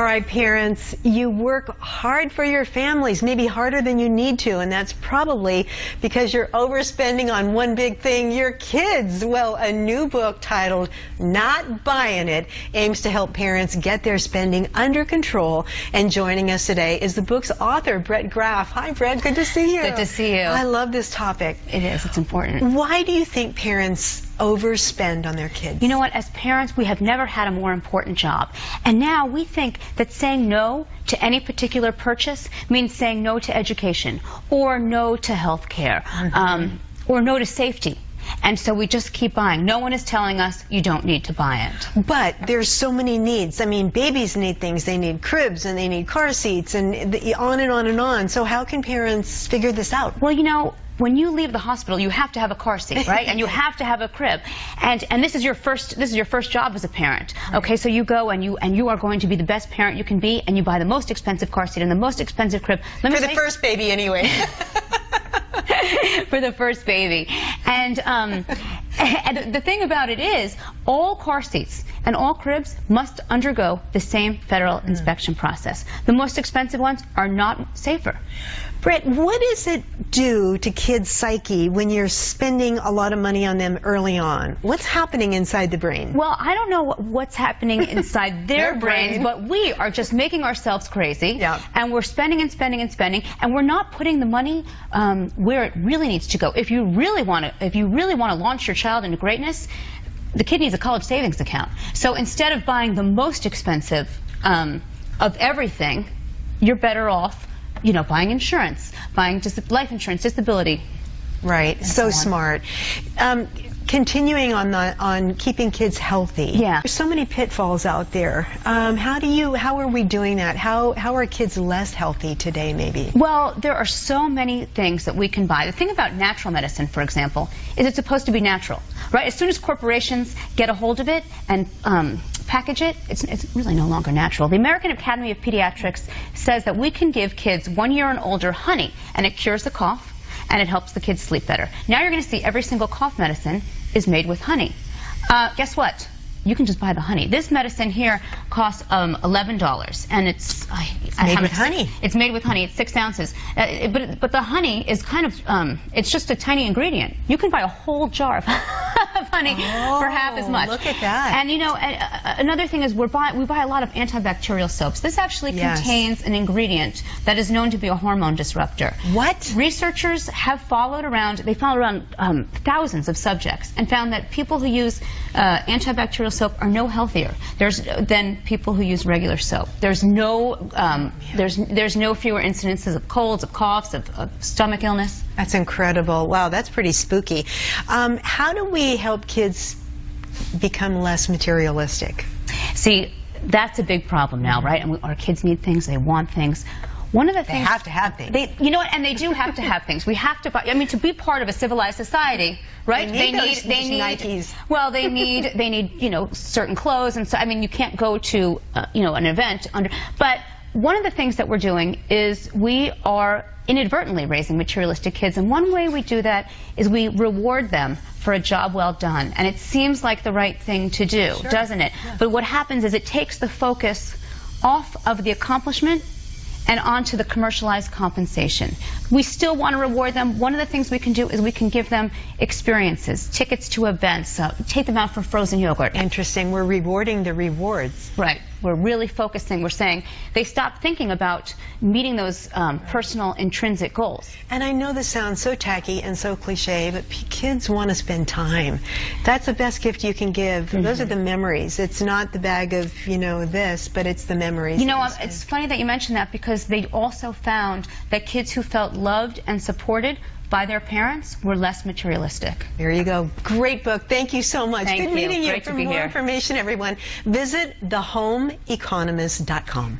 right, parents, you work hard for your families, maybe harder than you need to, and that's probably because you're overspending on one big thing, your kids. Well, a new book titled Not Buying It aims to help parents get their spending under control. And joining us today is the book's author, Brett Graff. Hi, Brett. Good to see you. Good to see you. I love this topic. It is. It's important. Why do you think parents overspend on their kids? You know what? As parents, we have never had a more important job. And now we think that saying no to any particular purchase means saying no to education or no to health care Mm-hmm. um, or no to safety. And so we just keep buying. No one is telling us you don't need to buy it. But there's so many needs. I mean, babies need things. They need cribs and they need car seats and the, on and on and on. So how can parents figure this out? Well, you know, when you leave the hospital, you have to have a car seat, right? and you have to have a crib. And and this is your first this is your first job as a parent. Okay, so you go and you and you are going to be the best parent you can be, and you buy the most expensive car seat and the most expensive crib. Let me For the first baby, anyway. for the first baby. And, um, and the thing about it is, all car seats and all cribs must undergo the same federal inspection process. The most expensive ones are not safer. Brett, what does it do to kids' psyche when you're spending a lot of money on them early on? What's happening inside the brain? Well, I don't know what's happening inside their, Their brains, brain. but we are just making ourselves crazy. Yeah. And we're spending and spending and spending, and we're not putting the money um, where it really needs to go. If you really want to, if you really want to launch your child into greatness, the kid needs a college savings account. So instead of buying the most expensive um, of everything, you're better off, you know, buying insurance, buying dis- life insurance, disability. Right, so so smart. Um, continuing on the on keeping kids healthy. Yeah. There's so many pitfalls out there. Um, how do you? How are we doing that? How how are kids less healthy today? Maybe. Well, there are so many things that we can buy. The thing about natural medicine, for example, is it's supposed to be natural, right? As soon as corporations get a hold of it and um, package it, it's, it's really no longer natural. The American Academy of Pediatrics says that we can give kids one year and older honey, and it cures the cough, and it helps the kids sleep better. Now you're going to see every single cough medicine is made with honey. Uh, guess what? You can just buy the honey. This medicine here costs um, eleven dollars, and it's I, made with honey. It's made with honey. It's six ounces, uh, it- but but the honey is kind of um, it's just a tiny ingredient. You can buy a whole jar of, of honey for half as Oh, much. look at that. And you know, another thing is we're buy, we buy a lot of antibacterial soaps. This actually Yes. contains an ingredient that is known to be a hormone disruptor. What? Researchers have followed around, they followed around um, thousands of subjects and found that people who use uh, antibacterial soap are no healthier there's, than people who use regular soap. There's no, um, there's, there's no fewer incidences of colds, of coughs, of, of stomach illness. That's incredible. Wow, that's pretty spooky. Um, how do we help kids become less materialistic? See, that's a big problem now, right? And we, our kids need things, they want things. One of the They things they have to have things. They, you know what? And they do have to have things. We have to buy. I mean, to be part of a civilized society, right? They need those they need Nikes. Well, they need they need you know certain clothes, and so I mean, you can't go to uh, you know an event under. But one of the things that we're doing is we are inadvertently raising materialistic kids, and one way we do that is we reward them for a job well done, and it seems like the right thing to do, doesn't it? But what happens is it takes the focus off of the accomplishment and onto the commercialized compensation. We still want to reward them. One of the things we can do is we can give them experiences, tickets to events, uh, take them out for frozen yogurt. Interesting. We're rewarding the rewards. Right. We're really focusing. We're saying they stop thinking about meeting those um, personal intrinsic goals. And I know this sounds so tacky and so cliche, but p- kids want to spend time. That's the best gift you can give. Those are the memories. It's not the bag of, you know, this, but it's the memories. You know, um, it's funny that you mentioned that because they also found that kids who felt loved and supported by their parents were less materialistic. There you go. Great book. Thank you so much. Thank Good you. meeting you. Great For more here. information, everyone, visit thehomeeconomist.com.